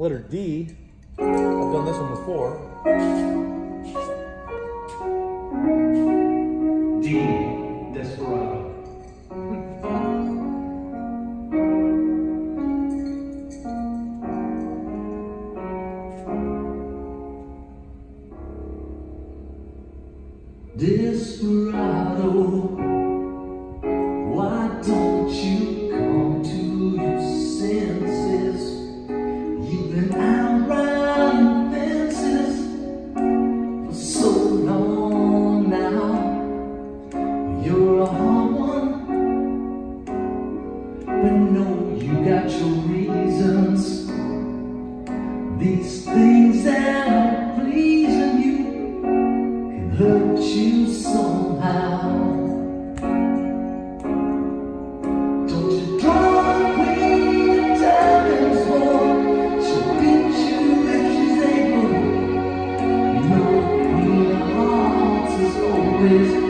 Letter D, I've done this one before. D, Desperado. Desperado you got your reasons. These things that are pleasing you Can hurt you somehow. Don't you draw away diamonds she's able. Is always